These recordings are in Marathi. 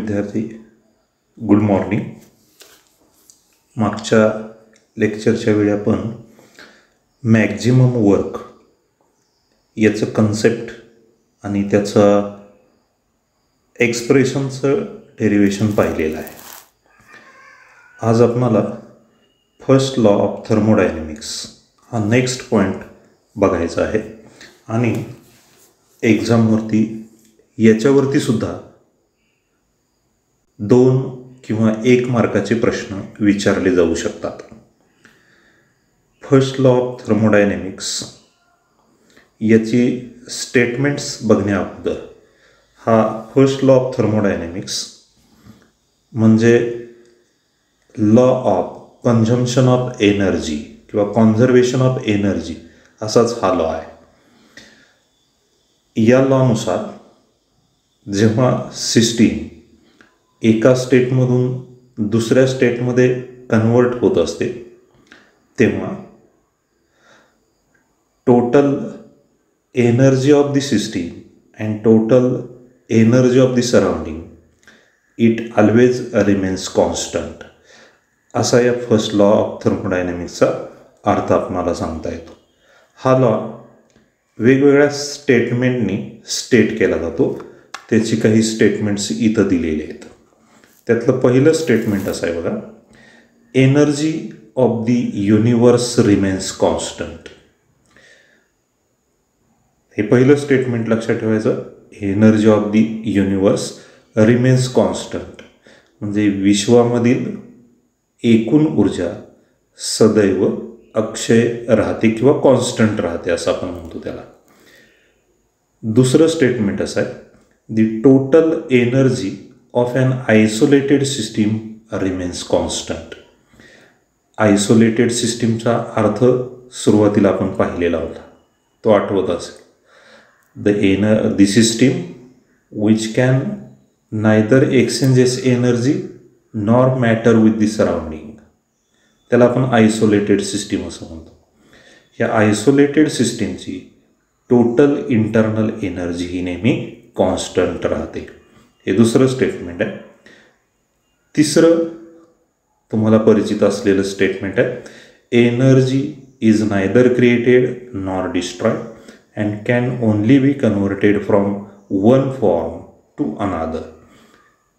विद्यार्थी गुड मॉर्निंग मागच्या लेक्चरच्या वेळी आपण मॅक्झिमम वर्क याचं कन्सेप्ट आणि त्याचं एक्सप्रेशनचं डेरिवेशन पाहिलेलं आहे. आज आपणाला फर्स्ट लॉ ऑफ थर्मोडायनेमिक्स हा नेक्स्ट पॉईंट बघायचा आहे. आणि एक्झामवरती याच्यावरती सुद्धा दोन किंवा एक मार्काचे प्रश्न विचारले जाऊ शकतात. फर्स्ट लॉ ऑफ थर्मोडायनेमिक्स याची स्टेटमेंट्स बघण्याअगोदर हा फर्स्ट लॉ ऑफ थर्मोडायनेमिक्स म्हणजे law of consumption of energy किंवा कॉन्झर्वेशन ऑफ एनर्जी असाच हा लॉ आहे. या लॉनुसार जेव्हा सिस्टीम एका स्टेटमधून दुसऱ्या स्टेटमध्ये कन्वर्ट होत असते तेव्हा total energy of the system and total energy of the surrounding it always remains constant असा या फर्स्ट लॉ ऑफ थर्मोडायनॅमिक्सचा अर्थ आपणाला सांगता येतो. हा लॉ वेगवेगळ्या स्टेटमेंटनी स्टेट केला जातो. त्याची काही स्टेटमेंट्स इथं दिलेले आहेत. त्यातलं पहिलं स्टेटमेंट असं आहे बघा. Energy of the universe remains constant हे पहिलं स्टेटमेंट लक्षात ठेवायचं. Energy of the universe remains constant म्हणजे विश्वामधील एकूण ऊर्जा सदैव अक्षय राहते किंवा कॉन्स्टंट राहते असं आपण म्हणतो त्याला. दुसरं स्टेटमेंट असं आहे. The total energy of an isolated system remains constant isolated सिस्टीमचा अर्थ सुरुवातीला आपण पाहिलेला होता. तो आठवत असेल. The an the system which can neither exchanges energy nor matter with the surrounding त्याला आपण आयसोलेटेड सिस्टीम असं म्हणतो. या आयसोलेटेड सिस्टीमची टोटल इंटरनल एनर्जी ही नेहमी कॉन्स्टंट राहते. हे दुसरं स्टेटमेंट आहे. तिसरं तुम्हाला परिचित असलेलं स्टेटमेंट आहे. Energy is neither created nor destroy and can only be converted from one form to another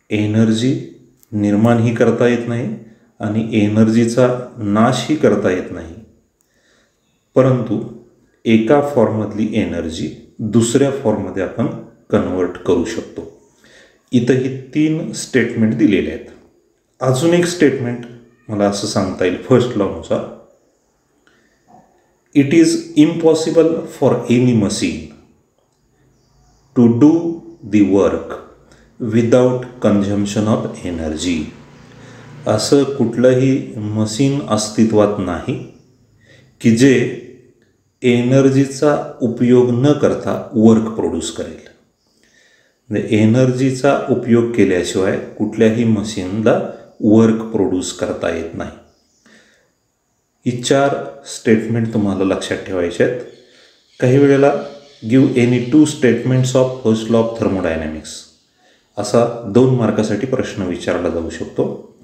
energy निर्माणही करता येत नाही आणि एनर्जीचा नाशही करता येत नाही. परंतु एका फॉर्ममधली एनर्जी दुसऱ्या फॉर्ममध्ये आपण कन्वर्ट करू शकतो. इथं ही तीन स्टेटमेंट दिलेले आहेत. अजून एक स्टेटमेंट मला असं सांगता येईल first लॉनुसार it is impossible for any machine to do the work without consumption of energy असं कुठलंही मशीन अस्तित्वात नाही की जे एनर्जीचा उपयोग न करता वर्क प्रोड्यूस करेल. एनर्जीचा उपयोग केल्याशिवाय कुठल्याही मशीनला वर्क प्रोड्यूस करता येत नाही. ही चार स्टेटमेंट तुम्हाला लक्षात ठेवायचे आहेत. काही वेळेला give any two statements of first law of thermodynamics असा दोन मार्कासाठी प्रश्न विचारला जाऊ शकतो.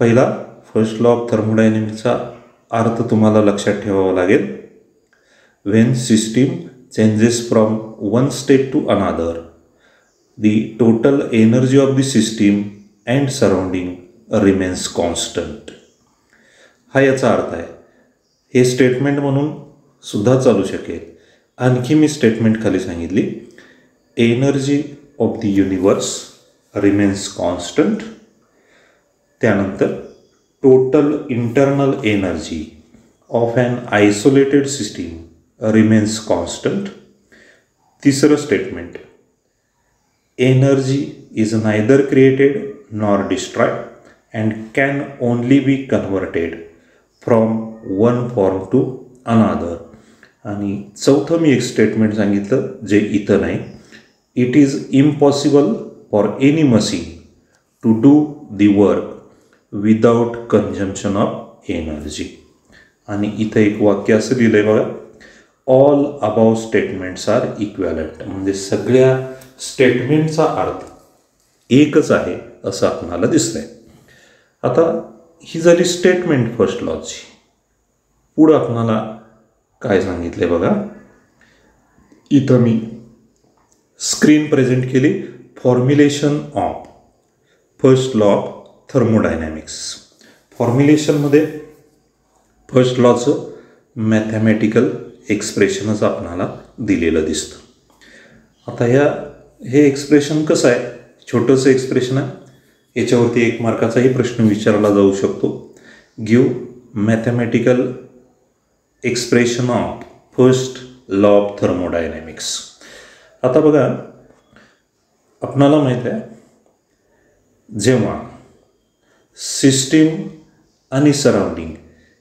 पहिला फर्स्ट लॉ ऑफ थर्मोडायनॅमिक्सचा अर्थ तुम्हाला लक्षात ठेवावा लागेल. When system changes from one state to another the total energy of the system and surrounding remains constant हा याचा अर्थ आहे. हे स्टेटमेंट म्हणून सुद्धा चालू शकेल. आणखी मी स्टेटमेंट खाली सांगितली. Energy of the universe remains constant त्यानंतर total internal energy of an isolated system remains constant तिसरं statement energy is neither created nor destroy and can only be converted from one form to another आणि चौथं मी एक स्टेटमेंट सांगितलं जे इथं नाही. It is impossible for any machine to do the work without consumption of energy आणि इथं एक वाक्य असं लिहिलं आहे बघा all above statements are equivalent म्हणजे सगळ्या स्टेटमेंटचा अर्थ. एकच आहे असं आपणाला दिसतंय. आता ही झाली स्टेटमेंट फर्स्ट लॉची पुढं आपणाला काय सांगितले बघा? इथं मी स्क्रीन प्रेझेंट केली formulation of. First law of thermodynamics. फॉर्म्युलेशनमध्ये first लॉचं मॅथमॅटिकल एक्सप्रेशनच आपणाला दिलेलं दिसतं. आता ह्या हे एक्सप्रेशन कसं आहे? छोटंसं एक्सप्रेशन आहे. याच्यावरती एक मार्काचाही प्रश्न विचारला जाऊ शकतो. Give mathematical expression of first law of thermodynamics आता बघा आपणाला माहीत आहे जेव्हा सिस्टीम आणि सराउंडिंग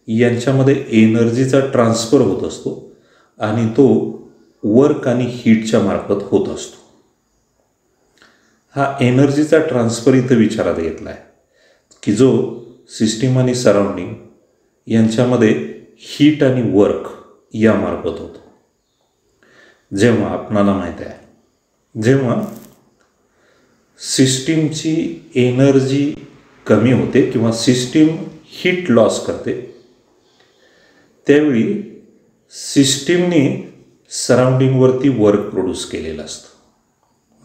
यांच्यामध्ये एनर्जीचा ट्रान्सफर होत असतो आणि तो वर्क आणि हीटच्या मार्फत होत असतो. हा एनर्जीचा ट्रान्सफर इथं विचारात घेतला आहे की जो सिस्टीम आणि सराउंडिंग यांच्यामध्ये हीट आणि वर्क यामार्फत होतो. जेव्हा आपणाला माहीत आहे जेव्हा सिस्टीमची एनर्जी कमी होते किंवा सिस्टीम हीट लॉस करते त्यावेळी सिस्टीमने सराउंडिंगवरती वर्क प्रोड्यूस केलेलं असतं.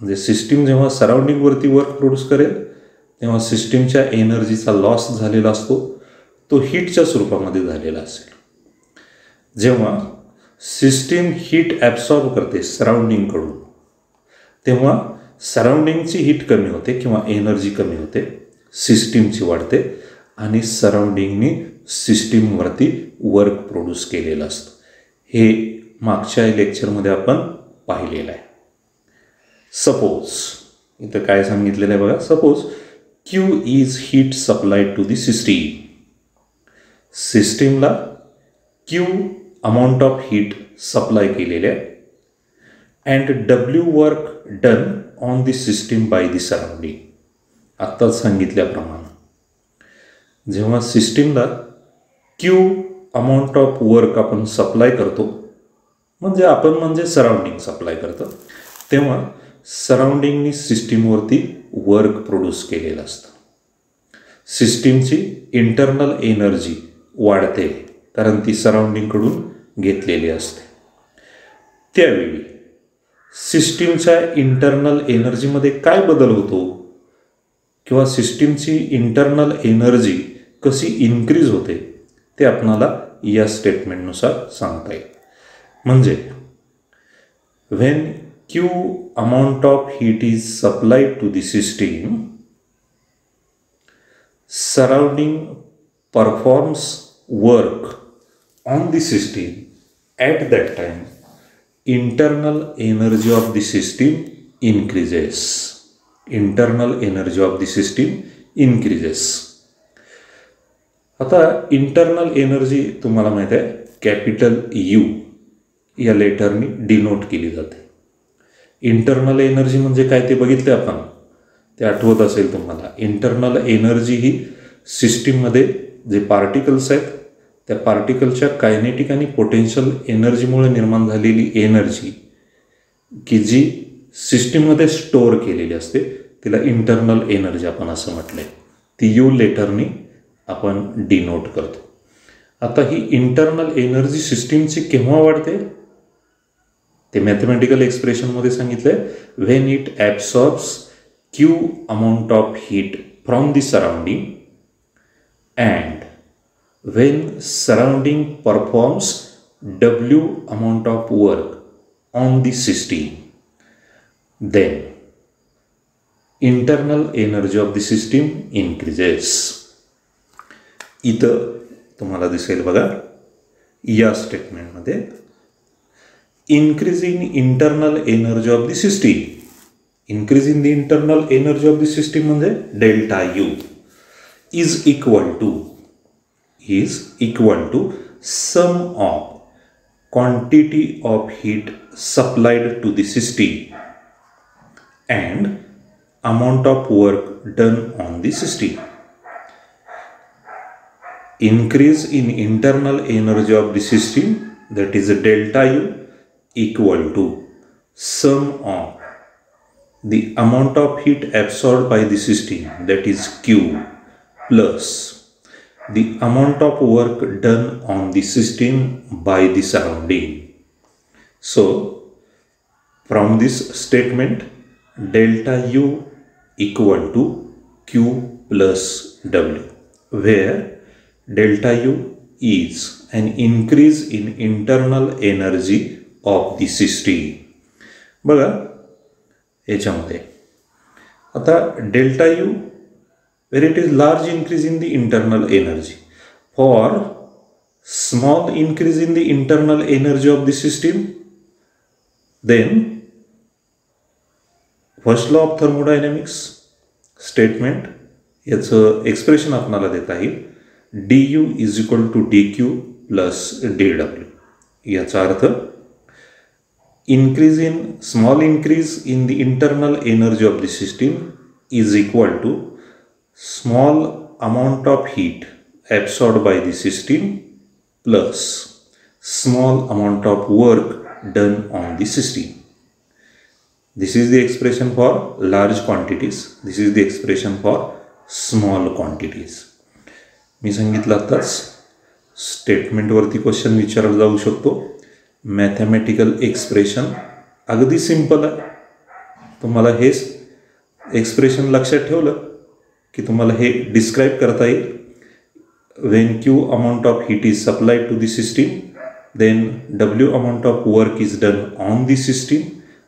म्हणजे सिस्टीम जेव्हा सराउंडिंगवरती वर्क प्रोड्यूस करेल तेव्हा सिस्टीमच्या एनर्जीचा लॉस झालेला असतो. तो हीटच्या स्वरूपामध्ये झालेला असेल. जेव्हा सिस्टीम हीट ॲब्सॉर्ब करते सराउंडिंगकडून तेव्हा सराउंडिंगची हीट कमी होते किंवा एनर्जी कमी होते सिस्टीमची वाढते आणि सराउंडिंगनी सिस्टीमवरती वर्क प्रोड्यूस केलेलं असतं. हे मागच्या लेक्चरमध्ये आपण पाहिलेलं आहे. सपोज इथं काय सांगितलेलं आहे बघा. Suppose Q is heat supply to the system सिस्टीमला Q amount of heat supply केलेले आहे. And W work done on the system by the surrounding आत्ताच सांगितल्याप्रमाणे. जेव्हा सिस्टीमला क्यू अमाऊंट ऑफ वर्क आपण सप्लाय करतो म्हणजे आपण म्हणजे सराउंडिंग सप्लाय करतो तेव्हा सराउंडिंगनी सिस्टीमवरती वर्क प्रोड्यूस केलेलं असतं. सिस्टीमची इंटरनल एनर्जी वाढते कारण ती सराउंडिंगकडून घेतलेली असते. त्यावेळी सिस्टीमच्या इंटरनल एनर्जीमध्ये काय बदल होतो? किंवा सिस्टीमची इंटरनल एनर्जी कशी इन्क्रीज होते? ते आपणाला या स्टेटमेंटनुसार सांगता येईल. म्हणजे when Q amount of heat is supply to the system surrounding performs work on the system at that time internal energy of the system increases internal energy of the system increases आता इंटरनल एनर्जी तुम्हाला माहीत आहे कॅपिटल यू या लेटरनी डिनोट केली जाते इंटरनल एनर्जी म्हणजे काय ते बघितले आपण? ते आठवत असेल तुम्हाला. इंटरनल एनर्जी ही सिस्टीममध्ये जे पार्टिकल्स आहेत त्या पार्टिकलच्या कायनेटिक आणि पोटेन्शियल एनर्जीमुळे निर्माण झालेली एनर्जी की जी सिस्टीममध्ये स्टोअर केलेली असते तिला इंटरनल एनर्जी आपण असं म्हटलं आहे ती यू लेटरनी आपण डिनोट करतो. आता ही इंटरनल एनर्जी सिस्टीमची केव्हा वाढते? ते मॅथमॅटिकल एक्सप्रेशनमध्ये सांगितलं आहे when it absorbs Q amount of heat from the surrounding and when surrounding performs W amount of work on the system then internal energy of the system increases इथं तुम्हाला दिसेल बघा या स्टेटमेंटमध्ये Increase in internal energy of the system increase in the internal energy of the system म्हणजे delta U is equal to is equal to sum of quantity of heat supplied to the system and amount of work done on the system. Increase in internal energy of the system that is delta U equal to sum of the amount of heat absorbed by the system that is q plus the amount of work done on the system by the surrounding. So from this statement delta u equal to q plus w where delta u is an increase in internal energy of the system बघा याच्यामध्ये. आता delta U where it is large increase in the internal energy for small increase in the internal energy of the system then first law of thermodynamics statement याचं एक्सप्रेशन आपणाला देता येईल D U is equal to D Q plus D W याचा अर्थ increase in small increase in the internal energy of the system is equal to small amount of heat absorbed by the system plus small amount of work done on the system. This is the expression for large quantities. This is the expression for small quantities. मी सांगितलं आत्ताच स्टेटमेंटवरती क्वेश्चन विचारला जाऊ शकतो मॅथमॅटिकल एक्सप्रेशन अगदी सिंपल आहे. तुम्हाला हेच एक्सप्रेशन लक्षात ठेवलं की तुम्हाला हे डिस्क्राईब करता येईल. When Q amount of heat is supplied to the system then W amount of work is done on the system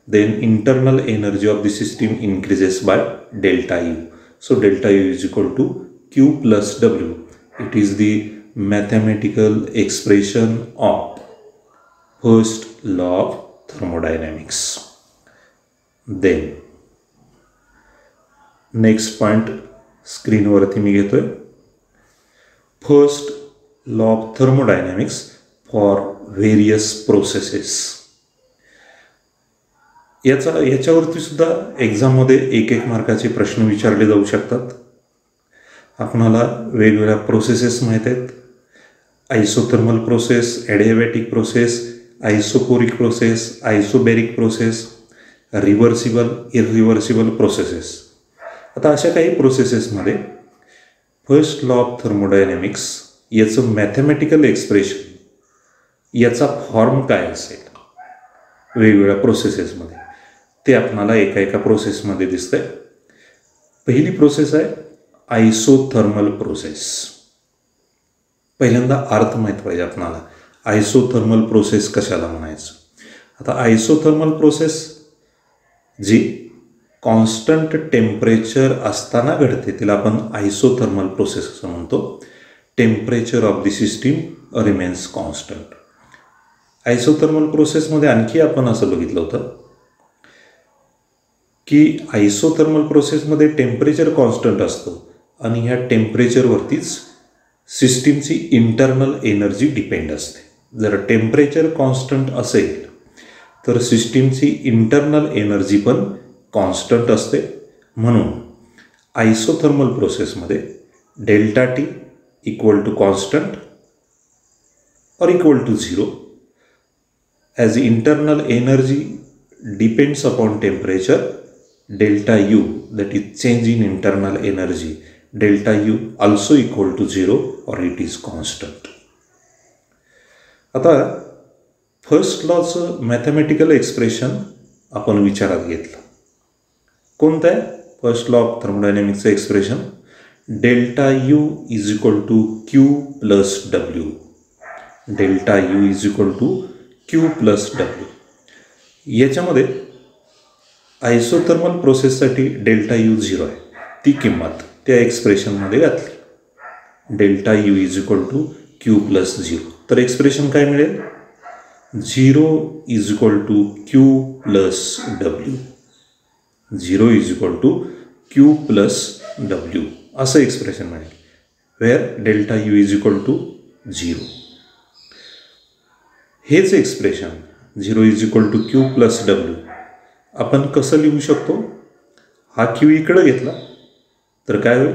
then internal energy of the system increases by delta U so delta U is equal to Q plus W it is the mathematical expression of first law of thermodynamics. Then next point स्क्रीनवरती मी घेतोय. First law of thermodynamics for various processes याचा याच्यावरती सुद्धा एक्झाममध्ये एक एक मार्काचे प्रश्न विचारले जाऊ शकतात. आपणाला वेगवेगळ्या प्रोसेसेस माहीत आहेत. Isothermal process adiabatic process आयसोपोरिक process isobaric process reversible irreversible processes आता अशा काही प्रोसेसेसमध्ये फर्स्ट लॉ ऑफ थर्मोडायनॅमिक्स याचं मॅथमॅटिकल एक्सप्रेशन याचा फॉर्म काय असेल? वेगवेगळ्या प्रोसेसेसमध्ये ते आपणाला एका एका प्रोसेसमध्ये दिसतंय. पहिली प्रोसेस आहे आयसोथर्मल प्रोसेस पहिल्यांदा अर्थ माहीत पाहिजे आपणाला. आयसोथर्मल प्रोसेस कशाला म्हणायचं? आता आयसोथर्मल प्रोसेस जी कॉन्स्टंट टेम्परेचर असताना घडते तिला आपण आयसोथर्मल प्रोसेस असं म्हणतो. Temperature of the system remains constant. Isothermal प्रोसेसमध्ये आणखी आपण असं बघितलं होतं की आयसोथर्मल प्रोसेसमध्ये टेम्परेचर कॉन्स्टंट असतो आणि ह्या टेम्परेचरवरतीच सिस्टीमची इंटरनल एनर्जी डिपेंड असते. जर टेम्परेचर कॉन्स्टंट असेल तर सिस्टीमची इंटरनल एनर्जी पण कॉन्स्टंट असते. म्हणून आयसोथर्मल प्रोसेसमध्ये delta T equal to constant or equal to zero as internal energy depends upon temperature delta U that is change in internal energy delta U also equal to zero or it is constant आता फर्स्ट लॉचं मॅथमॅटिकल एक्सप्रेशन आपण विचारात घेतलं. कोणतं आहे first law of थर्मोडायनॅमिक्सचं expression delta U is equal to Q plus W delta U is equal to Q plus W याच्यामध्ये आयसोथर्मल प्रोसेससाठी डेल्टा यू झिरो आहे. ती किंमत त्या एक्सप्रेशनमध्ये घातली. Delta U is equal to Q plus zero तर एक्सप्रेशन काय मिळेल? Zero is equal to Q plus W zero is equal to Q plus W असं एक्सप्रेशन मिळेल. Where delta U is equal to zero हेच expression zero is equal to Q plus W आपण कसं लिहू शकतो? हा क्यू इकडं घेतला तर काय होईल?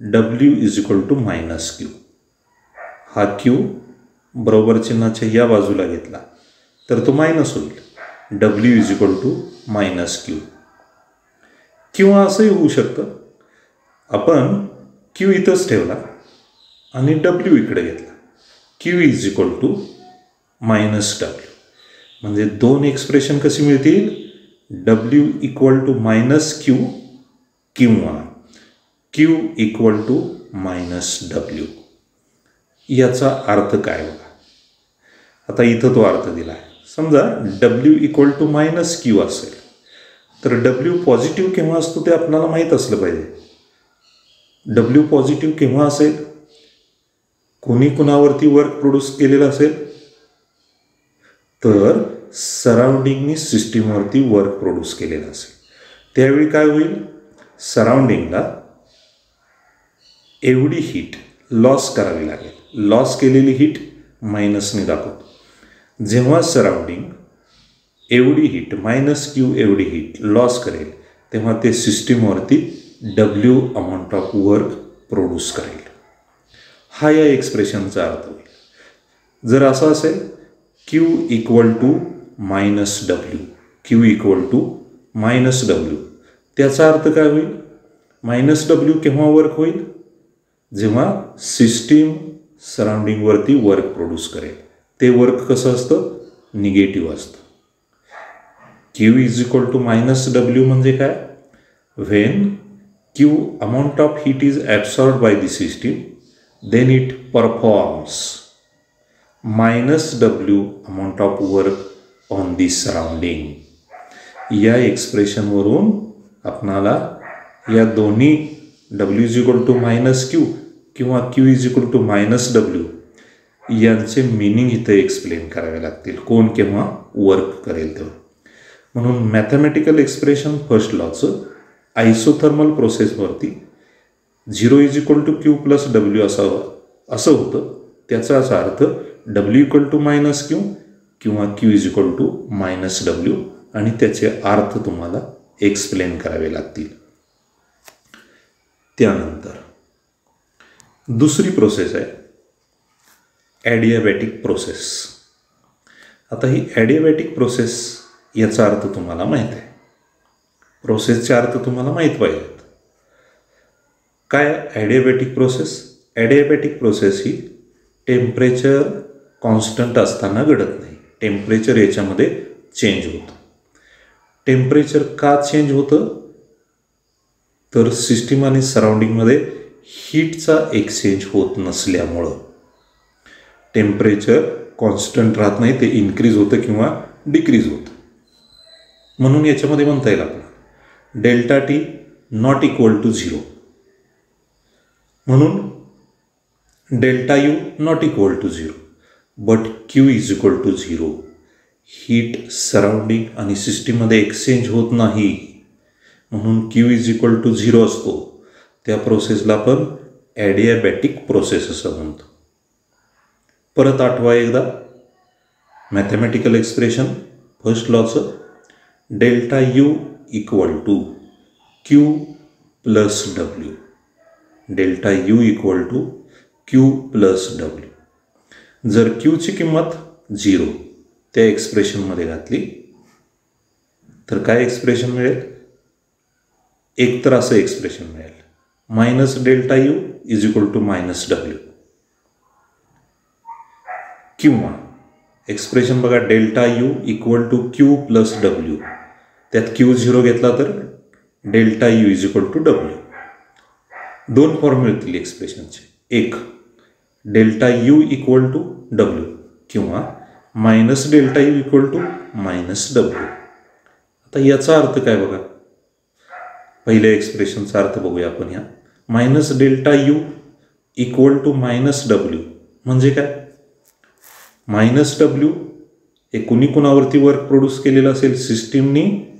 W is equal to minus Q हा क्यू बरोबर चिन्हाच्या या बाजूला घेतला. तर तो मायनस होईल. W is equal to minus Q किंवा असंही होऊ शकतं. आपण क्यू इथंच ठेवला आणि डब्ल्यू इकडे घेतला. Q is equal to minus W म्हणजे दोन एक्सप्रेशन कशी मिळतील? W equal to minus Q किंवा Q equal to minus W याचा अर्थ काय होता आता इथं तो अर्थ दिला आहे. समजा W equal to minus Q असेल. तर डब्ल्यू पॉझिटिव्ह केव्हा असतो ते आपल्याला माहीत असलं पाहिजे. डब्ल्यू पॉझिटिव्ह केव्हा असेल? कोणी कुणावरती वर्क प्रोड्यूस केलेलं असेल? तर सराउंडिंगनी सिस्टीमवरती वर्क प्रोड्यूस केलेलं असेल. त्यावेळी काय होईल? सराउंडिंगला एवढी हीट लॉस करावी लागेल. लॉस केलेली हीट मायनसने दाखवतो. जेव्हा सराउंडिंग एवढी हीट मायनस क्यू एवढी हीट लॉस करेल तेव्हा ते सिस्टीमवरती W amount of work produce करेल. हा या एक्सप्रेशनचा अर्थ होईल. जर असं असेल Q equal to minus W Q equal to minus W त्याचा अर्थ काय होईल? मायनस डब्ल्यू केव्हा वर्क होईल? जेव्हा सिस्टीम सराउंडिंगवरती वर्क प्रोड्यूस करेल. ते वर्क कसं निगेटिव्ह असतं. Q is equal to minus W म्हणजे काय? When Q amount of heat is absorbed by the system then it performs minus W amount of work on the surrounding या एक्सप्रेशनवरून आपणाला या दोन्ही W is equal to minus Q किंवा Q is equal to minus W यांचे मिनिंग इथं एक्सप्लेन करावे लागतील. कोण केव्हा वर्क करेल तेव्हा. म्हणून मॅथमॅटिकल एक्सप्रेशन फर्स्ट लॉचं isothermal प्रोसेसवरती zero is equal to Q plus W असावं असं होतं. त्याचा असा अर्थ W equal to minus Q किंवा Q is equal to minus W आणि त्याचे अर्थ तुम्हाला एक्सप्लेन करावे लागतील. त्यानंतर दुसरी प्रोसेस आहे. Adiabatic process. आता ही ॲडियाबॅटिक प्रोसेस याचा अर्थ तुम्हाला माहीत आहे. प्रोसेसचे अर्थ तुम्हाला माहीत पाहिजेत. काय ॲडियाबॅटिक प्रोसेस? ॲडियाबॅटिक प्रोसेस ही टेम्परेचर कॉन्स्टंट असताना घडत नाही. टेम्परेचर याच्यामध्ये चेंज होतं. टेम्परेचर का चेंज होतं? तर सिस्टीम आणि सराउंडिंगमध्ये हीटचा एक्सचेंज होत नसल्यामुळं. टेम्परेचर कॉन्स्टंट राहत नाही ते इन्क्रीज होतं किंवा डिक्रीज होतं. म्हणून याच्यामध्ये म्हणता येईल आपण delta T not equal to zero म्हणून delta U not equal to zero but Q is equal to zero heat surrounding आणि सिस्टीममध्ये एक्सचेंज होत नाही. म्हणून Q is equal to zero असतो. त्या प्रोसेसला आपण ॲडियाबॅटिक प्रोसेस असं म्हणतो. परत आठवा एकदा. Mathematical expression first लॉचं delta U equal to Q plus W delta U equal to Q plus W जर क्यूची किंमत झिरो त्या एक्सप्रेशनमध्ये घातली तर काय एक्सप्रेशन मिळेल? एक तर असं एक्सप्रेशन मिळेल. Minus delta U is equal to minus W किंवा एक्सप्रेशन बघा delta U equal to Q plus W त्यात क्यू झिरो घेतला तर delta U is equal to W दोन फॉर्म मिळतील एक्सप्रेशनचे एक delta U equal to W किंवा minus delta U equal to minus W आता याचा अर्थ काय बघा? पहिल्या एक्सप्रेशनचा अर्थ बघूया आपण या. Minus delta U equal to minus W म्हणजे काय? मायनस डब्ल्यू हे कुणी कुणावरती वर्क प्रोड्यूस केलेलं असेल? सिस्टीमनी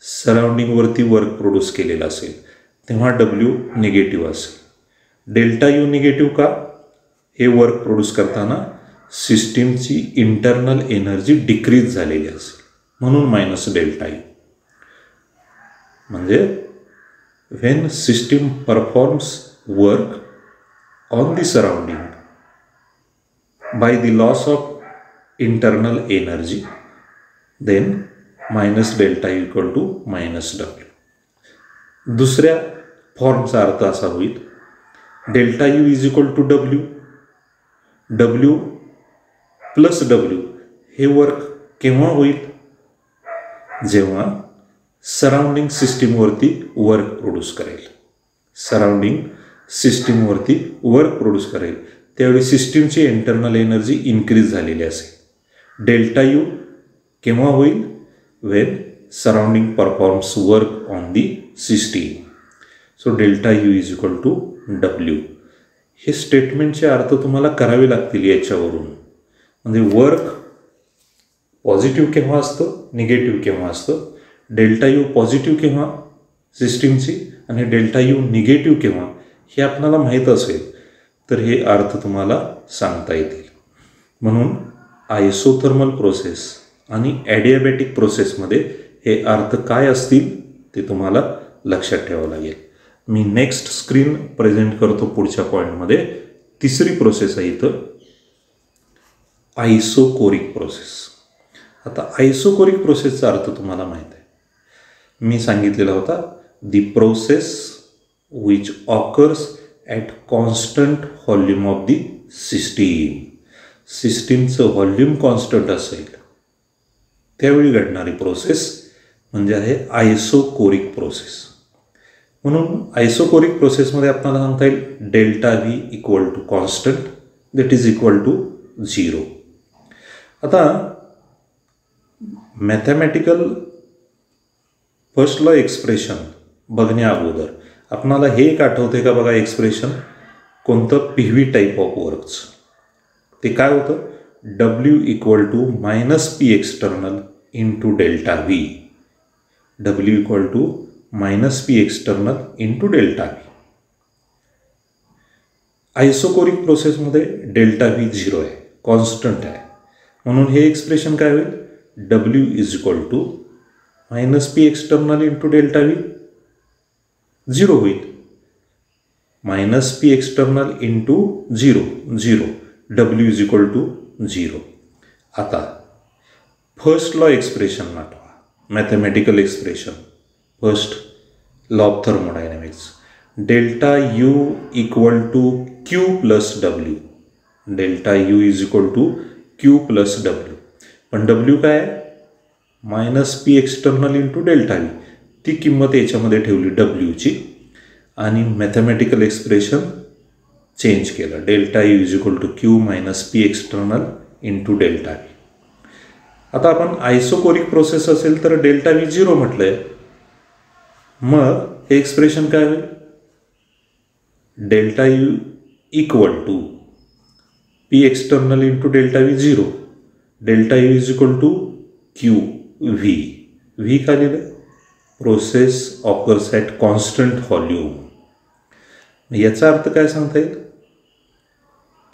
सराउंडिंगवरती वर्क प्रोड्यूस केलेलं असेल. तेव्हा डब्ल्यू निगेटिव्ह असेल. डेल्टा यू निगेटिव्ह का? हे वर्क प्रोड्यूस करताना सिस्टीमची इंटरनल एनर्जी डिक्रीज झालेली असेल. म्हणून मायनस डेल्टा यू म्हणजे when system performs work on the surrounding by the loss of internal energy then minus delta equal to minus w. दुसऱ्या फॉर्मचा अर्थ असा होईल delta U is equal to W W plus W हे वर्क केव्हा होईल? जेव्हा सराउंडिंग सिस्टीमवरती वर्क प्रोड्यूस करेल. सराउंडिंग सिस्टीमवरती वर्क प्रोड्यूस करेल. त्यावेळी सिस्टीमची इंटरनल एनर्जी इन्क्रीज झालेली असेल. डेल्टा यू केव्हा होईल? When surrounding performs work on the system so delta U is equal to W हे स्टेटमेंटचे अर्थ तुम्हाला करावे लागतील याच्यावरून. म्हणजे वर्क पॉझिटिव्ह केव्हा असतं? निगेटिव्ह केव्हा असतं? डेल्टा यू पॉझिटिव्ह केव्हा? सिस्टीमची आणि डेल्टा यू निगेटिव्ह केव्हा? हे आपल्याला माहीत असेल. तर हे अर्थ तुम्हाला सांगता येतील. म्हणून आयसोथर्मल प्रोसेस आणि ॲडियाबॅटिक प्रोसेसमध्ये हे अर्थ काय असतील ते तुम्हाला लक्षात ठेवावं लागेल. मी नेक्स्ट स्क्रीन प्रेझेंट करतो पुढच्या पॉईंटमध्ये तिसरी प्रोसेस आहे इथं. Isochoric process. आता आयसोकोरिक प्रोसेसचा अर्थ तुम्हाला माहीत आहे. मी सांगितलेला होता the process which occurs at constant volume of the system सिस्टीमचं volume constant असेल. त्यावेळी घडणारी प्रोसेस म्हणजे आहे आयसोकोरिक प्रोसेस म्हणून आयसोकोरिक प्रोसेसमध्ये आपल्याला सांगता येईल delta V equal to constant that is equal to zero आता मॅथमॅटिकल फर्स्ट लॉ एक्सप्रेशन बघण्या अगोदर. आपणाला हे एक आठवते का बघा एक्सप्रेशन कोणतं P V type of works ते काय होतं? W equal to minus P external into delta V W equal to minus P external into delta V isochoric प्रोसेसमध्ये डेल्टा व्ही झिरो आहे कॉन्स्टंट आहे. म्हणून हे एक्सप्रेशन काय होईल? W is equal to minus P external into delta V zero होईल. Minus P external into zero zero W is equal to zero आता फ़र्स्ट लॉ एक्सप्रेशन आठवा mathematical expression first law of thermodynamics delta U equal to Q plus W delta U is equal to Q plus W पण डब्ल्यू काय आहे? Minus P external into delta V ती किंमत याच्यामध्ये ठेवली डब्ल्यूची आणि मॅथमॅटिकल एक्सप्रेशन चेंज केलं. Delta U is equal to Q minus P external into delta V आता आपण आयसोकोरिक प्रोसेस असेल तर डेल्टा व्ही झिरो म्हटलं आहे मग हे एक्सप्रेशन काय होईल? Delta U equal to P external into delta V zero delta U is equal to Q V V काय लिहिलं process occurs at constant volume याचा अर्थ काय सांगता येईल?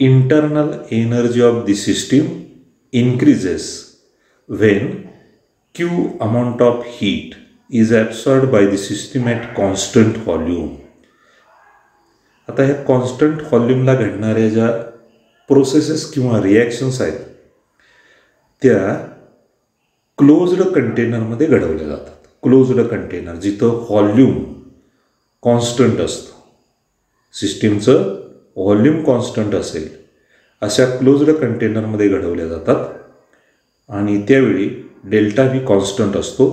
Internal energy of the system increases when Q amount of heat is absorbed by the system at constant volume आता ह्या कॉन्स्टंट व्हॉल्यूमला घडणाऱ्या ज्या प्रोसेसेस किंवा रिॲक्शन्स आहेत त्या क्लोज्ड कंटेनरमध्ये घडवल्या जातात. क्लोज्ड कंटेनर जिथं व्हॉल्यूम कॉन्स्टंट असतं. सिस्टीमचं व्हॉल्यूम कॉन्स्टंट असेल अशा क्लोज्ड कंटेनरमध्ये घडवल्या जातात. आणि त्यावेळी डेल्टा व्ही कॉन्स्टंट असतो.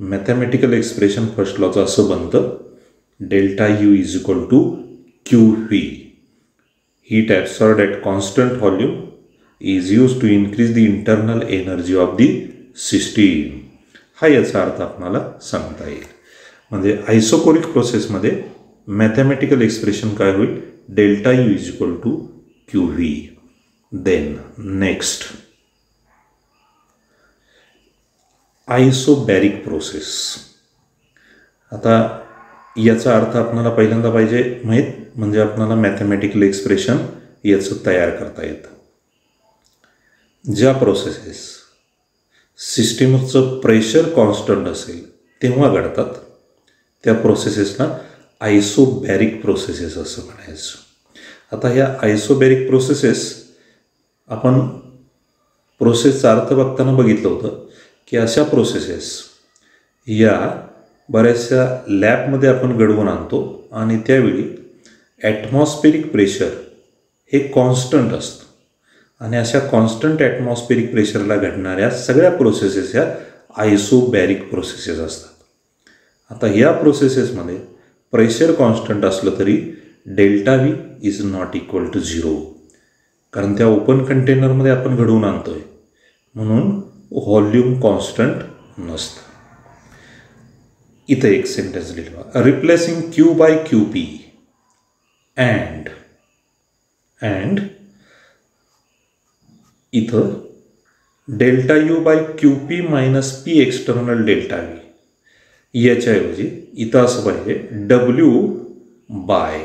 मॅथमॅटिकल एक्सप्रेशन फर्स्ट लॉचं असं बनतं. Delta U is equal to Q V. Heat absorbed at constant volume is use to increase the internal energy of the system. हा याचा अर्थ आपणाला सांगता येईल. म्हणजे आयसोकोरिक प्रोसेसमध्ये मॅथमॅटिकल एक्सप्रेशन काय होईल? Delta U is equal to Q V then next isobaric process आता याचा अर्थ आपल्याला पहिल्यांदा पाहिजे माहीत? म्हणजे आपल्याला मॅथमॅटिकल एक्सप्रेशन याचं तयार करता येतं. ज्या प्रोसेसेस सिस्टीमचं प्रेशर कॉन्स्टंट असेल तेव्हा घडतात त्या प्रोसेसेसना आयसोबॅरिक प्रोसेसेस असं म्हणायचं. आता ह्या आयसोबॅरिक प्रोसेसेस आपण प्रोसेसचा अर्थ बघताना बघितलं होतं की अशा प्रोसेसेस या बऱ्याचशा लॅबमध्ये आपण घडवून आणतो आणि त्यावेळी ॲटमॉस्फेरिक प्रेशर हे कॉन्स्टंट असतं. आणि अशा कॉन्स्टंट ॲटमॉस्फेरिक प्रेशरला घडणाऱ्या सगळ्या प्रोसेसेस ह्या आयसोबॅरिक प्रोसेसेस असतात. आता ह्या प्रोसेसेसमध्ये प्रेशर कॉन्स्टंट असलं तरी delta V is not equal to zero कारण त्या ओपन कंटेनरमध्ये आपण घडवून आणतो आहे म्हणून व्हॉल्यूम कॉन्स्टंट नसतं. इथं एक सेंटेन्स लिहिलं. Replacing Q by Q P and and इथं delta U by Q P minus P external delta V याच्याऐवजी इथं असं पाहिजे W by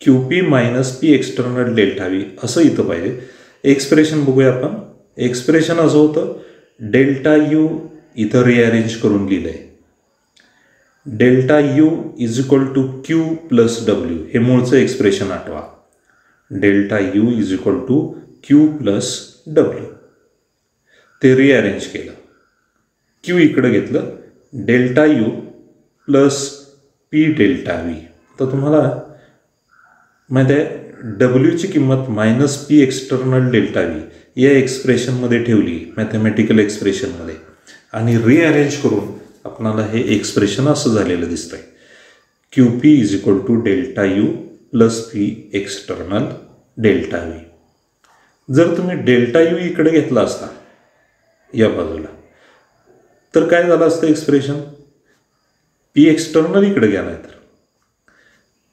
Q P minus P external delta V असं इथं पाहिजे. एक्सप्रेशन बघूया आपण. एक्सप्रेशन असं होतं डेल्टा यू इथं रिअरेंज करून लिहिलं आहे delta U is equal to Q plus W हे मूळचं एक्सप्रेशन आठवा. Delta U is equal to Q plus W ते रिअरेंज केलं. क्यू इकडं घेतलं. Delta U plus P delta V. तर तुम्हाला माहिती आहे डब्ल्यूची किंमत minus P external delta V. या एक्सप्रेशनमध्ये ठेवली मॅथमॅटिकल एक्सप्रेशनमध्ये आणि रिअरेंज करून आपणाला हे एक्सप्रेशन असं झालेलं दिसतंय. Q P is equal to delta U plus P external delta V. जर तुम्ही डेल्टा यू इकडे घेतला असता या बाजूला तर काय झालं असतं एक्सप्रेशन पी एक्सटर्नल इकडे गेला तर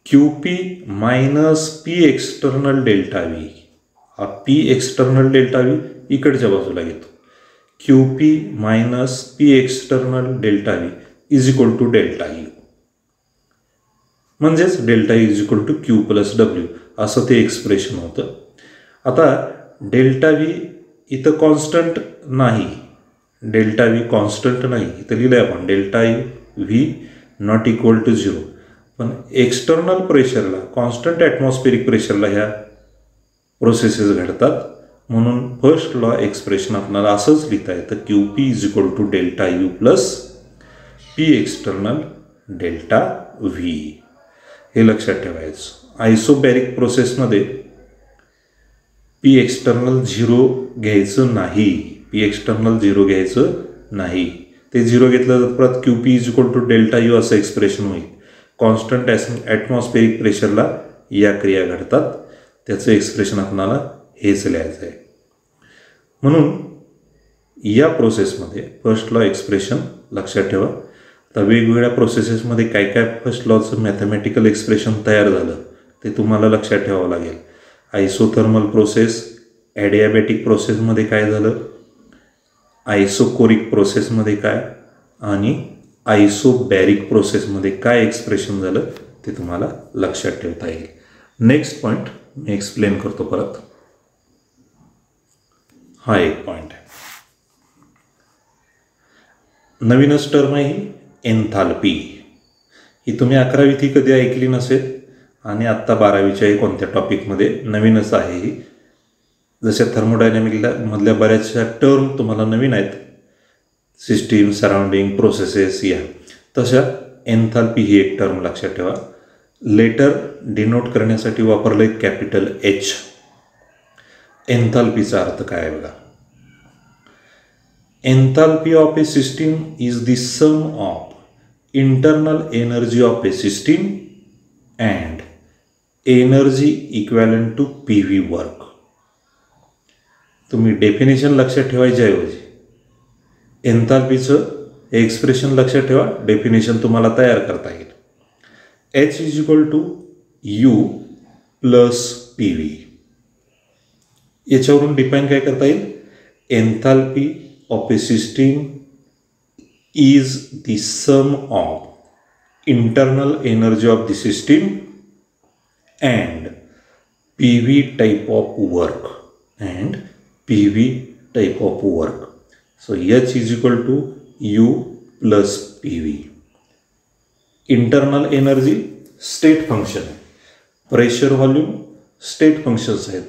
Q P minus P external delta V हा पी एक्सटर्नल डेल्टा व्ही इकडच्या बाजूला घेतो. Q P minus P external delta V is equal to delta U म्हणजेच delta is equal to Q plus W असं ते एक्सप्रेशन होतं. आता डेल्टा व्ही इथं कॉन्स्टंट नाही. डेल्टा व्ही कॉन्स्टंट नाही. इथं लिहिलं आहे आपण delta V not equal to zero पण एक्स्टर्नल प्रेशरला कॉन्स्टंट ॲटमॉस्फेरिक प्रेशरला ह्या प्रोसेसेस घडतात. म्हणून फर्स्ट लॉ एक्सप्रेशन आपल्याला असंच लिहिता येतं Q P is equal to delta U plus P external delta V हे लक्षात ठेवायचं. आयसोबॅरिक प्रोसेसमध्ये पी एक्सटर्नल झिरो घ्यायचं नाही. पी एक्सटर्नल झिरो घ्यायचं नाही. ते झिरो घेतलं तर परत Q P is equal to delta U असं एक्सप्रेशन होईल. कॉन्स्टंट ॲस ॲटमॉस्फेरिक प्रेशरला या क्रिया घडतात. त्याचं एक्सप्रेशन आपणाला हेच लिहायचं आहे. म्हणून या प्रोसेसमध्ये फर्स्ट लॉ एक्सप्रेशन लक्षात ठेवा. आता वेगवेगळ्या प्रोसेसेसमध्ये काय काय फर्स्ट लॉचं मॅथमॅटिकल एक्सप्रेशन तयार झालं ते तुम्हाला लक्षात ठेवावं लागेल. आयसोथर्मल प्रोसेस ॲडियाबॅटिक प्रोसेसमध्ये काय झालं? आयसोकोरिक प्रोसेसमध्ये काय? आणि आयसोबॅरिक प्रोसेसमध्ये काय एक्सप्रेशन झालं? ते तुम्हाला लक्षात ठेवता येईल. नेक्स्ट पॉईंट मी एक्सप्लेन करतो परत. हा एक पॉईंट आहे. नवीनच टर्म आहे ही एन्थाल्पी. ही तुम्ही अकरावीत कधी ऐकली नसेल आणि आत्ता बारावीच्याही कोणत्या टॉपिकमध्ये नवीनच आहे ही. जशा थर्मोडायनॅमिकला मधल्या बऱ्याचशा टर्म तुम्हाला नवीन आहेत. सिस्टीम सराउंडिंग प्रोसेसेस या. तशा एन्थाल्पी ही एक टर्म लक्षात ठेवा. लेटर डिनोट करण्यासाठी वापरलं एक कॅपिटल एच एन्थाल्पीचा अर्थ काय आहे बघा. Enthalpy of a system is the sum of internal energy of a system and energy equivalent to P V work. तुम्ही डेफिनेशन लक्षात ठेवायच्या ऐवजी एन्थाल्पीचं एक्सप्रेशन लक्षात ठेवा डेफिनेशन तुम्हाला तयार करता येईल. H is equal to U plus P V याच्यावरून डिफाईन काय करता येईल? Enthalpy of a system is the sum of internal energy of the system and P V type of work and type of type of work So H is equal to U plus PV. Internal energy state function आहे प्रेशर व्हॉल्यूम स्टेट फंक्शन्स आहेत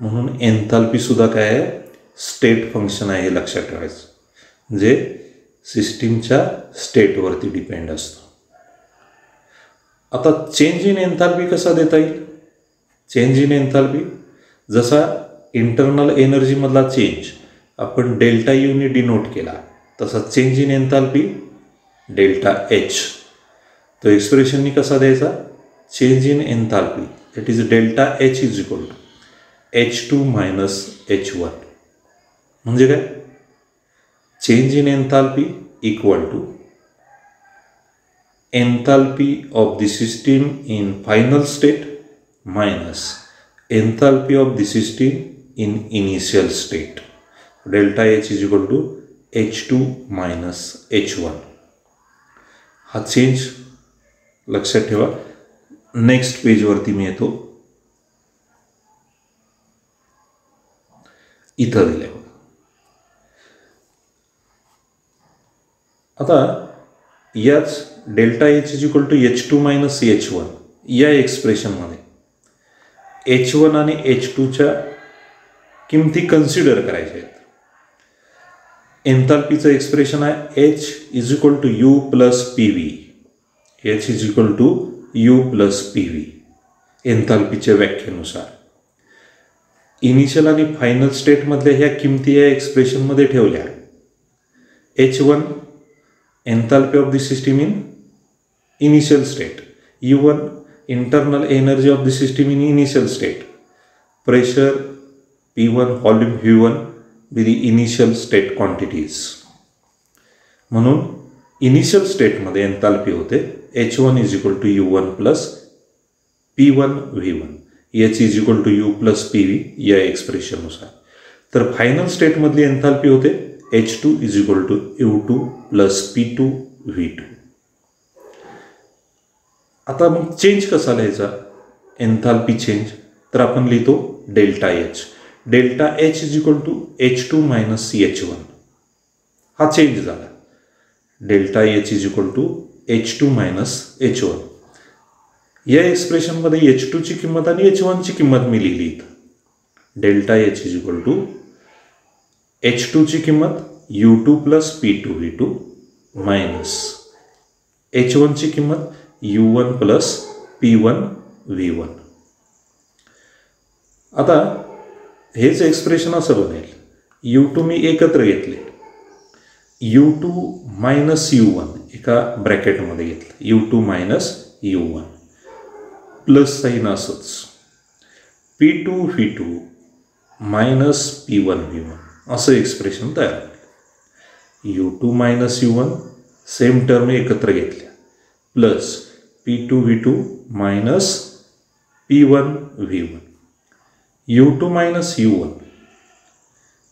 म्हणून सुद्धा काय आहे? स्टेट फंक्शन आहे हे लक्षात ठेवायचं. जे सिस्टीमच्या स्टेटवरती डिपेंड असतं. आता चेंज इन एन्थाल्पी कसा देता येईल? चेंज इन एन्थाल्पी जसा इंटरनल एनर्जीमधला चेंज आपण डेल्टा यूने डिनोट केला तसा change in enthalpy delta H तो एक्सप्रेशननी कसा द्यायचा? Change in enthalpy that is delta H is equal to H two minus H one म्हणजे काय? Change in enthalpy equal to enthalpy of the system in final state minus enthalpy of the system in initial state. Delta H is equal to H2 minus H1. हा चेंज लक्षात ठेवा नेक्स्ट पेजवरती मी येतो इथं दिले आता याच delta H is equal to H two minus H one या एक्सप्रेशनमध्ये एच वन आणि एच टूच्या किमती कन्सिडर करायच्या आहेत. एन्थाल्पीचं एक्सप्रेशन आहे H is equal to U plus P V H is equal to U plus P V एन्थाल्पीच्या व्याख्येनुसार. इनिशियल आणि फायनल स्टेटमधल्या ह्या किमती या एक्सप्रेशनमध्ये ठेवल्या. H one enthalpy of the system in initial state. U1 internal energy of the system in initial state. Pressure p1 volume v1 be the initial state quantities. म्हणून इनिशियल स्टेटमध्ये एन्थाल्पी होते. H one is equal to U one plus P one V one H is equal to U plus P V या एक्सप्रेशननुसार तर फायनल स्टेटमधली एन्थाल्पी होते. H two is equal to U two plus P two V two आता मग चेंज कसा लिहायचा? एन्थाल्पी चेंज तर आपण लिहितो delta H delta H is equal to H two minus H one हा चेंज झाला. Delta H is equal to H two minus H one या एक्सप्रेशनमध्ये एच टूची किंमत आणि एच वनची किंमत मी लिहिली इथं. Delta H is equal to H टूची किंमत U two plus P two V two minus H वनची किंमत U one plus P one V one. आता हेच एक्सप्रेशन असं बनेल. यू टू मी एकत्र घेतले. U two minus U one एका ब्रॅकेटमध्ये घेतलं. U two minus U one. Plus sign असंच. P two V two minus P one V one. असं एक्सप्रेशन तयार होईल. U two minus U one same term एकत्र घेतल्या. Plus P two V two minus P one V one U two minus U one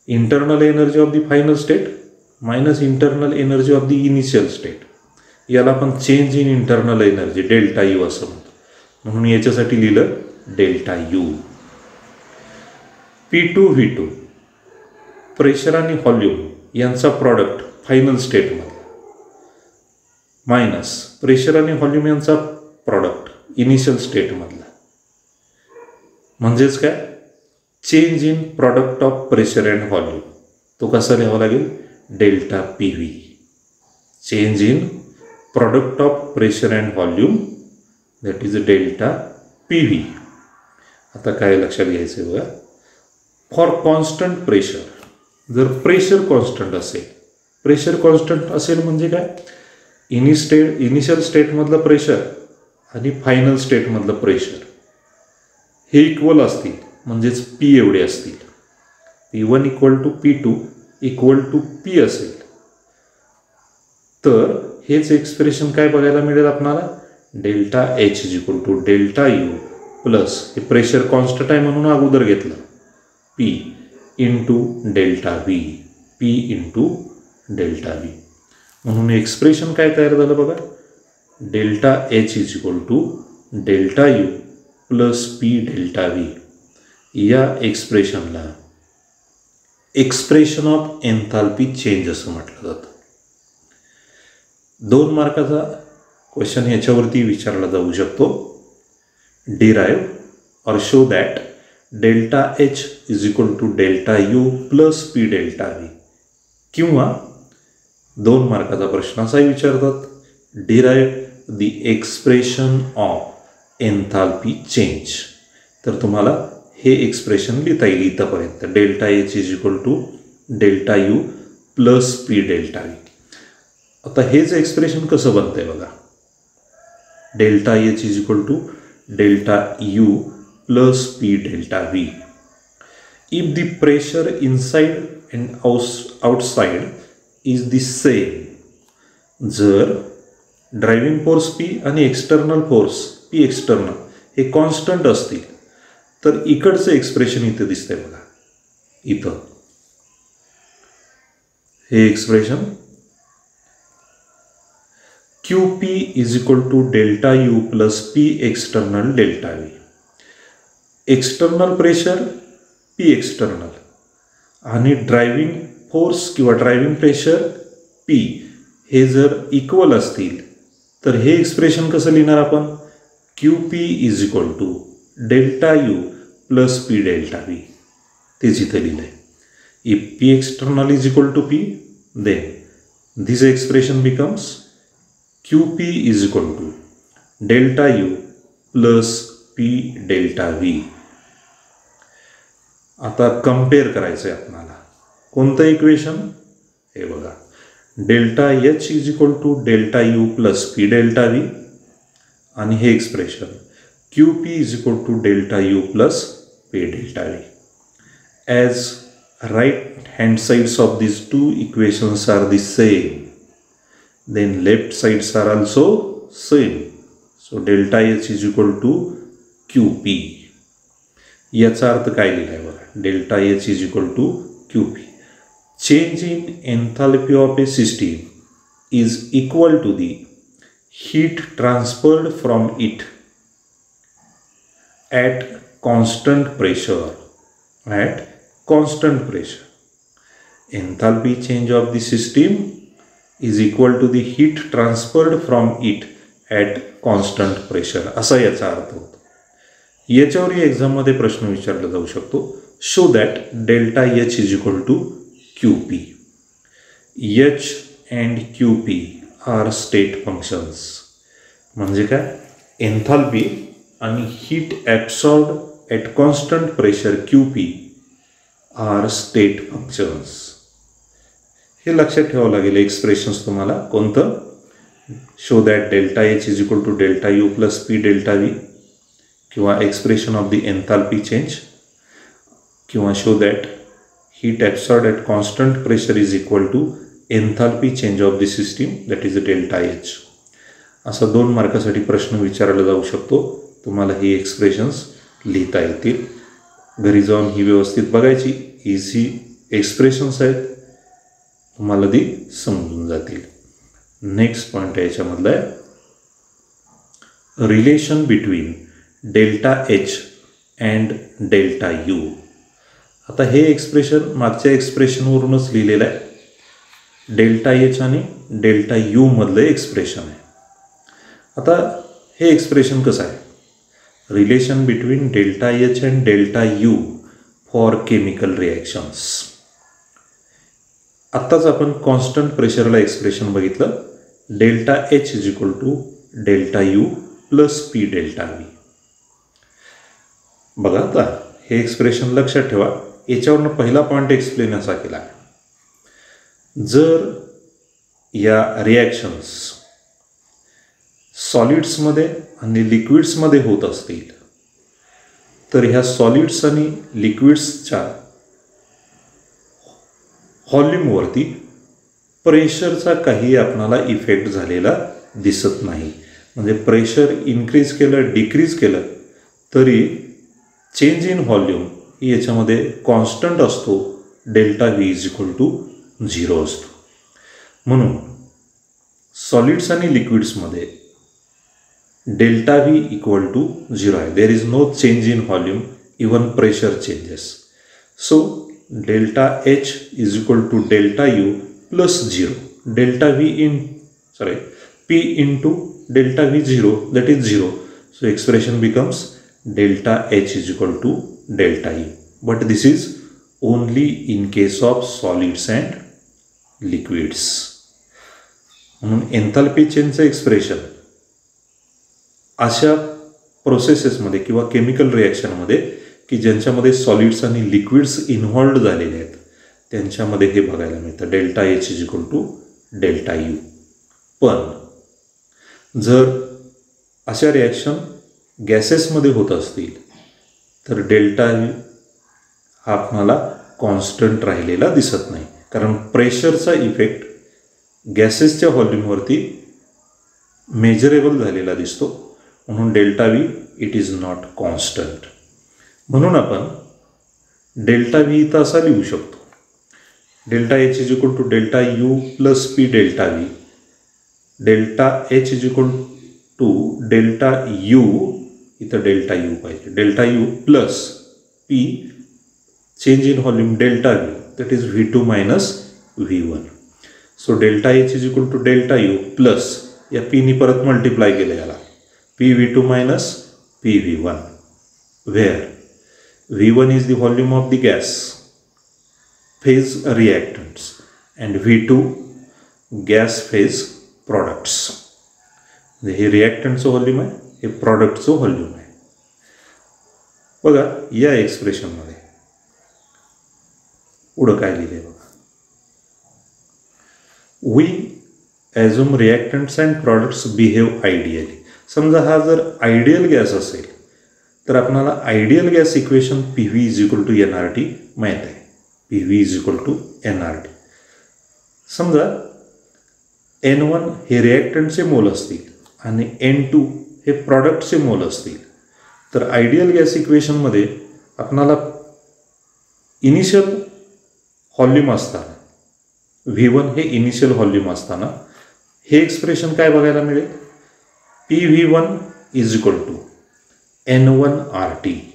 internal energy of the final state minus internal energy of the initial state याला आपण change in internal energy delta U असं म्हणतो. म्हणून याच्यासाठी लिहिलं delta U P two V two pressure आणि व्हॉल्यूम यांचा प्रॉडक्ट फायनल स्टेटमध्ये मायनस प्रेशर आणि व्हॉल्यूम यांचा प्रॉडक्ट इनिशियल स्टेटमधला म्हणजेच काय? Change in product of pressure and volume तो कसा लिहावा लागेल? Delta P V change in product of pressure and volume that is delta P V आता काय लक्षात घ्यायचं आहे बघा. फॉर कॉन्स्टंट प्रेशर जर प्रेशर कॉन्स्टंट असेल प्रेशर कॉन्स्टंट असेल म्हणजे काय? इनि स्टेट इनिशियल स्टेटमधलं प्रेशर आणि फायनल स्टेटमधलं प्रेशर हे इक्वल असतील म्हणजेच पी एवढे असतील. P one equal to P two equal to P असेल. तर हेच एक्सप्रेशन काय बघायला मिळेल आपणाला? Delta H is equal to delta U plus हे प्रेशर कॉन्स्टंट आहे म्हणून अगोदर घेतलं. P into delta V P into delta V म्हणून एक्सप्रेशन काय तयार झालं बघा. Delta H is equal to delta U plus P delta V या एक्सप्रेशनला एक्सप्रेशन ऑफ एन्थाल्पी चेंज असं म्हटलं जातं. दोन मार्काचा क्वेश्चन याच्यावरती विचारला जाऊ शकतो. Derive or show that delta H is equal to delta U plus P delta V किंवा दोन मार्काचा प्रश्न असाही विचारतात. Derive the expression of enthalpy change तर तुम्हाला हे एक्सप्रेशन लिहिता येईल इथंपर्यंत. Delta H is equal to delta U plus P delta V आता हेच एक्सप्रेशन कसं बनतं आहे बघा. Delta H is equal to delta U plus P delta V if the pressure inside and आउस आउटसाइड इज द सेम जर ड्रायव्हिंग फोर्स पी आणि एक्स्टर्नल फोर्स पी एक्स्टर्नल हे कॉन्स्टंट असतील तर इकडचं एक्सप्रेशन इथं दिसतंय बघा. इथं. हे expression Q P is equal to delta U plus P external delta V external pressure P external आणि ड्रायव्हिंग फोर्स किंवा ड्रायव्हिंग प्रेशर पी हे जर इक्वल असतील तर हे एक्सप्रेशन कसं लिहिणार आपण? Q P is equal to delta U plus P delta V ते जिथे लिहिलं आहे if P external is equal to P then this expression becomes Q P is equal to delta U plus P delta V आता कंपेअर करायचं आहे आपणाला. कोणतं इक्वेशन हे बघा. Delta H is equal to delta U plus P delta V आणि हे expression Q P is equal to delta U plus P delta V as right hand sides of these two equations are the same then left sides are also same. So delta h is equal to qp. याचा अर्थ काय लिहिला आहे बघा? Delta H is equal to Q P change in enthalpy of a system is equal to the heat transferred from it at constant pressure at constant pressure enthalpy change of the system is equal to the heat transferred from it at constant pressure असा याचा अर्थ होतो याच्यावरही एक्झाममध्ये प्रश्न विचारला जाऊ शकतो show that delta H is equal to Q P H and Q P are state functions म्हणजे काय? एन्थाल्पी आणि heat absorb at constant pressure Q P are state functions हे लक्षात ठेवावं लागेल एक्सप्रेशन्स तुम्हाला. कोणतं? Show that delta H is equal to delta U plus P delta V किंवा expression of the enthalpy change किंवा show that heat absorbed at constant pressure is equal to enthalpy change of the system that is delta H असा दोन मार्कासाठी प्रश्न विचारला जाऊ शकतो. तुम्हाला ही एक्सप्रेशन्स लिहिता येतील. घरी जाऊन ही व्यवस्थित बघायची. इझी एक्सप्रेशन्स आहेत. तुम्हाला ती समजून जातील. नेक्स्ट पॉईंट आहे आहे. Relation between delta H and delta U आता हे एक्सप्रेशन मागच्या एक्सप्रेशनवरूनच लिहिलेलं आहे. डेल्टा एच आणि डेल्टा यूमधलं एक्सप्रेशन आहे. आता हे एक्सप्रेशन कसं आहे? Relation between delta H and delta U for chemical reactions आत्ताच आपण कॉन्स्टंट प्रेशरला एक्सप्रेशन बघितलं. Delta H is equal to delta U plus P delta V बघा आता हे एक्सप्रेशन लक्षात ठेवा. याच्यावरनं पहिला पॉईंट एक्सप्लेन असा केला. जर या रिॲक्शन्स सॉलिड्समध्ये आणि लिक्विड्समध्ये होत असतील तर ह्या सॉलिड्स आणि लिक्विड्सच्या व्हॉल्यूमवरती प्रेशरचा काही आपणाला इफेक्ट झालेला दिसत नाही. म्हणजे प्रेशर इन्क्रीज केलं डिक्रीज केलं तरी चेंज इन व्हॉल्यूम याच्यामध्ये कॉन्स्टंट असतो delta V is equal to zero असतो. म्हणून सॉलिड्स आणि लिक्विड्समध्ये delta V equal to zero आहे. There is no change in volume even pressure changes so delta H is equal to delta U plus zero delta V in sorry P into delta V zero that is zero so expression becomes delta H is equal to delta E. But this is only in case of solids and liquids. म्हणून एन्थाल्पी चेनचं एक्सप्रेशन अशा प्रोसेसेसमध्ये किंवा केमिकल रिॲक्शनमध्ये की ज्यांच्यामध्ये सॉलिड्स आणि लिक्विड्स इन्व्हॉल्ड झालेले आहेत त्यांच्यामध्ये हे बघायला मिळतं delta H is equal to delta U पण जर अशा रिॲक्शन गॅसेसमध्ये होत असतील तर डेल्टा हा आपणाला कॉन्स्टंट राहिलेला दिसत नाही. कारण प्रेशरचा इफेक्ट गॅसेसच्या व्हॉल्यूमवरती मेजरेबल झालेला दिसतो. म्हणून delta V it is not constant म्हणून आपण डेल्टा व्ही इथं असा लिहू शकतो. Delta H is equal to delta U plus P delta V delta H is equal to delta U इथं डेल्टा यू पाहिजे. Delta U plus P change in volume delta V that is V two minus V one so delta H is equal to delta U plus या पीनी परत मल्टिप्लाय केलं याला. P V two minus P V one where V one is the volume of the gas phase reactants and V2 gas phase products. हे रिॲक्टंटचं व्हॉल्यूम आहे. हे प्रॉडक्टचं व्हॉल्यूम आहे. बघा या एक्सप्रेशनमध्ये पुढं काय लिहिले बघा. We assume reactants and products behave ideally समजा हा जर आयडियल गॅस असेल तर आपणाला ideal gas equation P V is equal to N R T माहीत आहे. P V is equal to N R T समजा एन वन हे रिॲक्टंटचे मोल असतील आणि एन टू हे प्रॉडक्टचे मोल असतील. तर आयडियल गॅस इक्वेशनमध्ये आपणाला इनिशियल व्हॉल्यूम असताना व्ही वन हे इनिशियल व्हॉल्यूम असताना हे एक्सप्रेशन काय बघायला मिळेल? P V one is equal to N one R T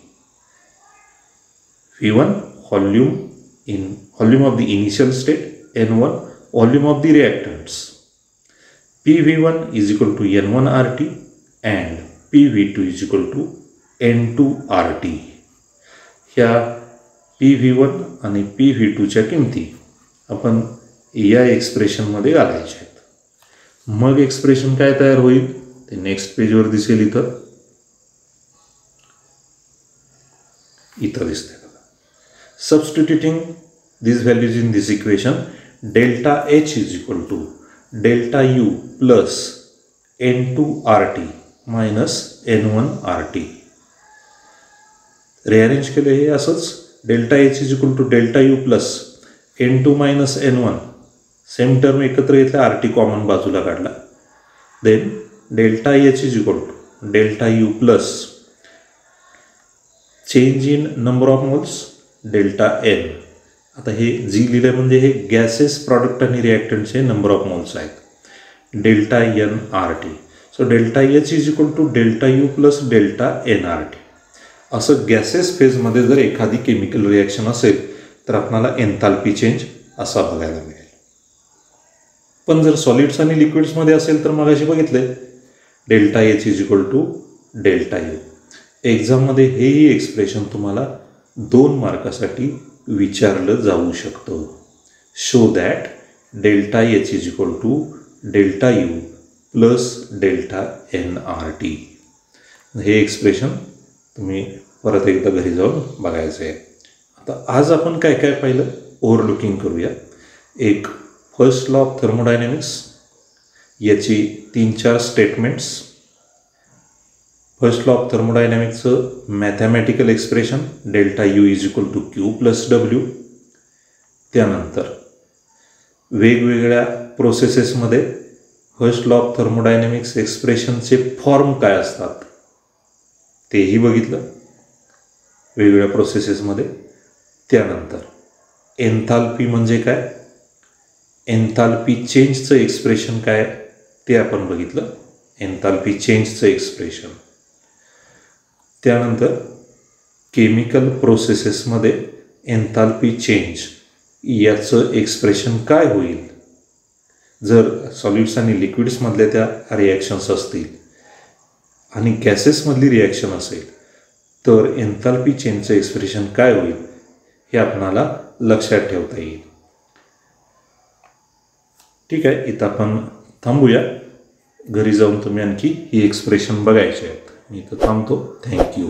V one volume of the of the initial state N1 volume of the reactants. PV1 is and P V two is equal to N two R T ह्या पी व्ही वन आणि पी व्ही टूच्या किमती आपण या एक्सप्रेशनमध्ये घालायच्या आहेत मग एक्सप्रेशन काय तयार होईल ते नेक्स्ट पेजवर दिसेल इथं इथं दिसते substituting this values in this equation delta H is equal to delta U plus N two R T minus N one R T. Rearrange केलं हे असंच. Delta H is equal to delta U plus N two minus N one same term एकत्र घेतला आर टी कॉमन बाजूला काढला. Then delta H is equal to delta U plus change in number of moles delta N आता हे जी लिहिलं म्हणजे हे गॅसेस प्रॉडक्ट आणि रिॲक्टंटचे नंबर ऑफ मोल्स आहेत. Delta N R T so delta H is equal to delta U plus delta N R T असं गॅसेस फेजमध्ये जर एखादी केमिकल रिॲक्शन असेल तर आपणाला एन्थाल्पी चेंज असा बघायला मिळेल. पण जर सॉलिड्स आणि लिक्विड्समध्ये असेल तर मग असे बघितले delta H is equal to delta U एक्झाममध्ये हेही एक्सप्रेशन तुम्हाला दोन मार्कासाठी विचारलं जाऊ शकतं. Show that delta H is equal to delta U plus delta N R T. हे एक्सप्रेशन तुम्ही परत एकदा घरी जाऊन बघायचं आहे. आता आज आपण काय काय पाहिलं? ओव्हरलुकिंग करूया. एक फर्स्ट लॉ ऑफ थर्मोडायनॅमिक्स याची तीन चार statements first law of थर्मोडायनॅमिक्सचं mathematical expression delta U is equal to Q plus W. त्यानंतर वेगवेगळ्या प्रोसेसेसमध्ये फर्स्ट लॉ ऑफ थर्मोडायनॅमिक्स एक्सप्रेशनचे फॉर्म काय असतात? तेही बघितलं. वेगवेगळ्या प्रोसेसेसमध्ये. त्यानंतर एन्थाल्पी म्हणजे काय? एन्थाल्पी चेंजचं एक्सप्रेशन काय? ते आपण बघितलं. एन्थाल्पी चेंजचं एक्सप्रेशन. त्यानंतर केमिकल प्रोसेसेसमध्ये एन्थाल्पी चेंज याचं एक्सप्रेशन काय होईल? जर सॉलिड्स आणि लिक्विड्समधल्या त्या रिॲक्शन्स असतील आणि गॅसेसमधली रिॲक्शन असेल तर एन्थाल्पी चेंजचं एक्सप्रेशन काय होईल हे आपणाला लक्षात ठेवता येईल. ठीक आहे इथं आपण थांबूया. घरी जाऊन तुम्ही आणखी ही एक्सप्रेशन बघायचे आहेत. मी इथं थांबतो. थँक्यू